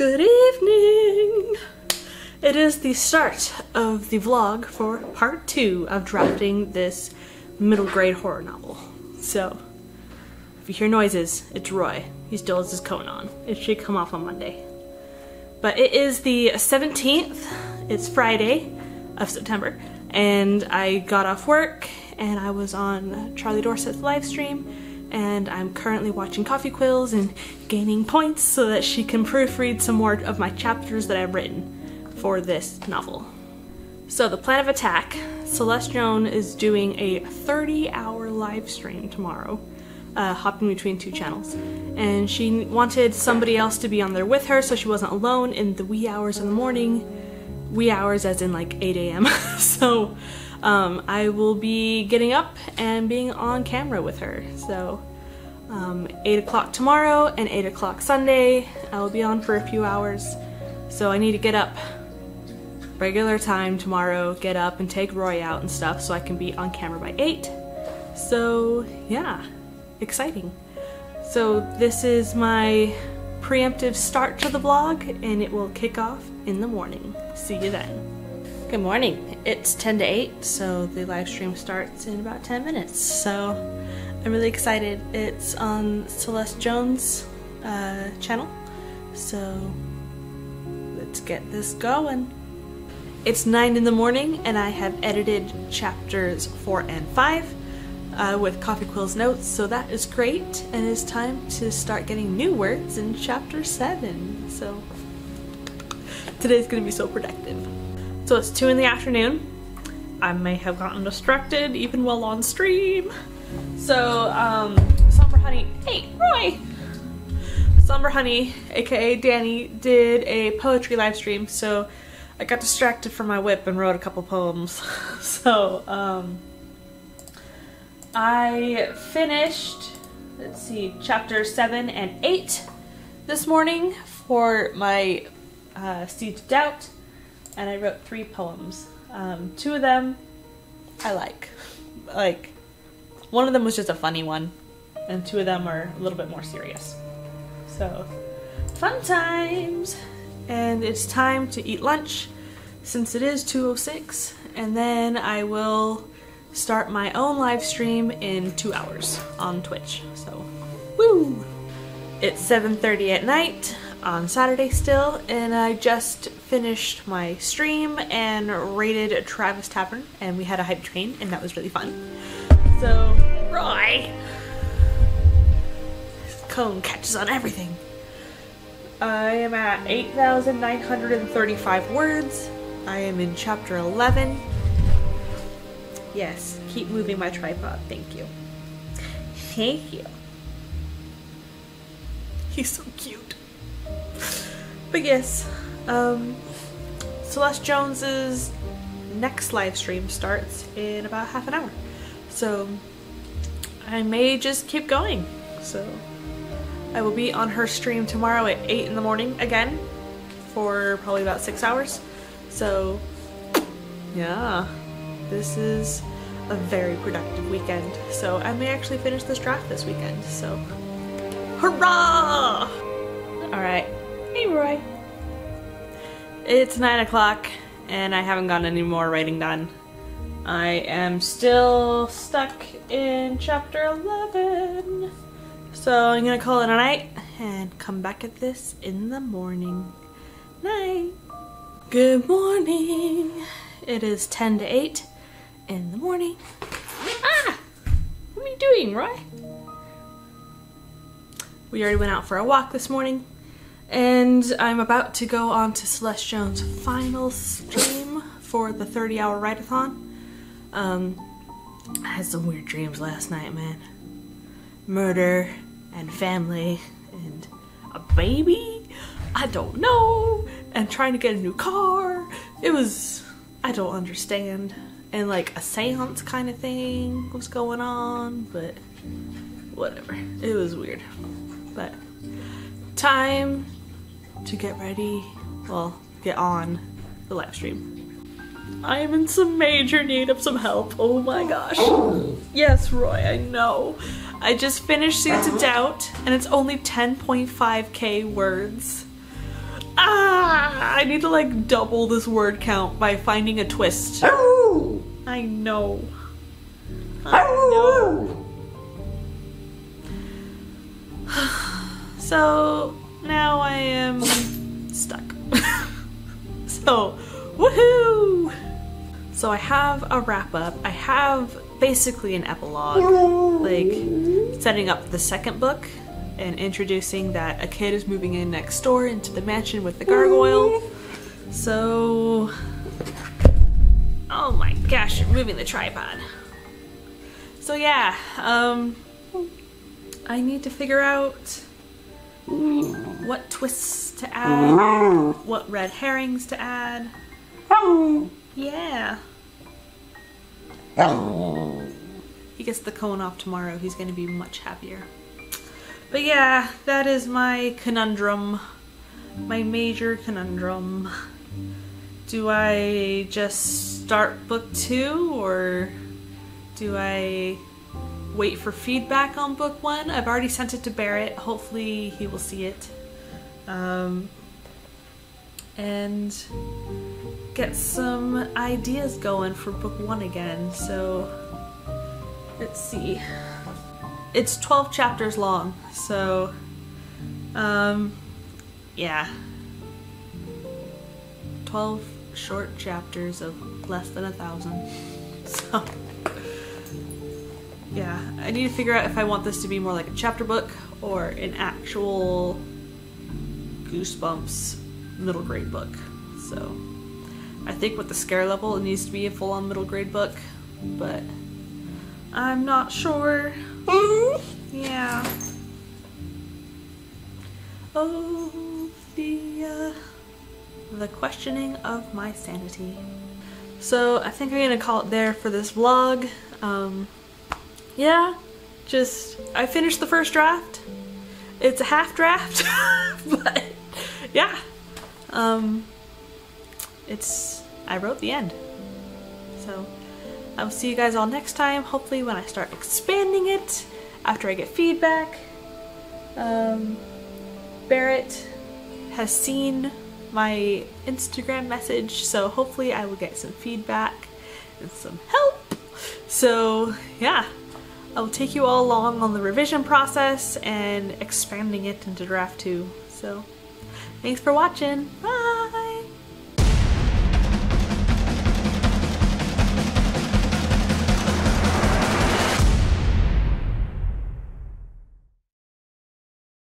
Good evening! It is the start of the vlog for part two of drafting this middle grade horror novel. So, if you hear noises, it's Roy. He still has his cone on. It should come off on Monday. But it is the 17th, it's Friday of September, and I got off work and I was on Charlie Dorset's live stream and I'm currently watching Coffee Quills and gaining points so that she can proofread some more of my chapters that I've written for this novel. So the plan of attack, Celeste is doing a 30 hour live stream tomorrow, uh, hopping between two channels. And she wanted somebody else to be on there with her so she wasn't alone in the wee hours in the morning. Wee hours as in like 8 a.m. so um, I will be getting up and being on camera with her. So um, 8 o'clock tomorrow and 8 o'clock Sunday. I will be on for a few hours. So I need to get up regular time tomorrow, get up and take Roy out and stuff so I can be on camera by 8. So yeah, exciting. So this is my preemptive start to the vlog and it will kick off in the morning. See you then. Good morning. It's 10 to 8, so the live stream starts in about 10 minutes. So I'm really excited. It's on Celeste Jones' uh, channel. So let's get this going. It's 9 in the morning and I have edited chapters 4 and 5 uh, with Coffee Quill's notes, so that is great. And it's time to start getting new words in chapter 7. So today's gonna be so productive. So it's 2 in the afternoon. I may have gotten distracted even while on stream. So, um, Somber Honey, hey, Roy! Somber Honey, aka Danny, did a poetry live stream, so I got distracted from my whip and wrote a couple poems. so, um, I finished, let's see, chapter 7 and 8 this morning for my uh, of Doubt and I wrote three poems. Um, two of them I like. Like, one of them was just a funny one, and two of them are a little bit more serious. So, fun times! And it's time to eat lunch since it is 2.06, and then I will start my own live stream in two hours on Twitch. So, woo! It's 7.30 at night on Saturday still, and I just finished my stream and raided Travis Tavern, and we had a hype train, and that was really fun. So, Roy! Cone catches on everything. I am at 8,935 words. I am in chapter 11. Yes, keep moving my tripod, thank you. Thank you. He's so cute. But yes, um, Celeste Jones's next live stream starts in about half an hour. So I may just keep going. So I will be on her stream tomorrow at 8 in the morning again for probably about 6 hours. So yeah, this is a very productive weekend. So I may actually finish this draft this weekend. So hurrah! Alright, hey Roy. It's 9 o'clock and I haven't gotten any more writing done. I am still stuck in chapter 11. So I'm gonna call it a night and come back at this in the morning. Night. Good morning. It is 10 to 8 in the morning. Ah! What are you doing, Roy? We already went out for a walk this morning. And I'm about to go on to Celeste Jones' final stream for the 30 hour write-a-thon. Um, I had some weird dreams last night, man. Murder and family and a baby? I don't know. And trying to get a new car. It was, I don't understand. And like a seance kind of thing was going on, but whatever. It was weird. But time to get ready, well, get on the live stream. I am in some major need of some help. Oh my gosh. Yes, Roy, I know. I just finished Seeds of Doubt, and it's only 10.5k words. Ah, I need to like double this word count by finding a twist. I know. I know. So now I am stuck. so, woohoo! So I have a wrap up. I have basically an epilogue, like setting up the second book and introducing that a kid is moving in next door into the mansion with the gargoyle. So, oh my gosh, you're moving the tripod. So yeah, um, I need to figure out what twists to add, what red herrings to add. Yeah. He gets the cone off tomorrow. He's going to be much happier. But yeah, that is my conundrum. My major conundrum. Do I just start book two or do I wait for feedback on book one? I've already sent it to Barrett. Hopefully, he will see it. Um, and get some ideas going for book one again. So, let's see. It's 12 chapters long, so, um, yeah. 12 short chapters of less than a thousand. So, yeah, I need to figure out if I want this to be more like a chapter book or an actual Goosebumps middle grade book. So, I think with the scare level, it needs to be a full on middle grade book, but I'm not sure. Yeah. Oh, the, the questioning of my sanity. So I think I'm gonna call it there for this vlog. Um, yeah, just I finished the first draft. It's a half draft, but yeah, um, it's I wrote the end. So I will see you guys all next time. Hopefully, when I start expanding it after I get feedback. Um, Barrett has seen my Instagram message, so hopefully I will get some feedback and some help. So, yeah, I will take you all along on the revision process and expanding it into draft 2. So, thanks for watching. Bye!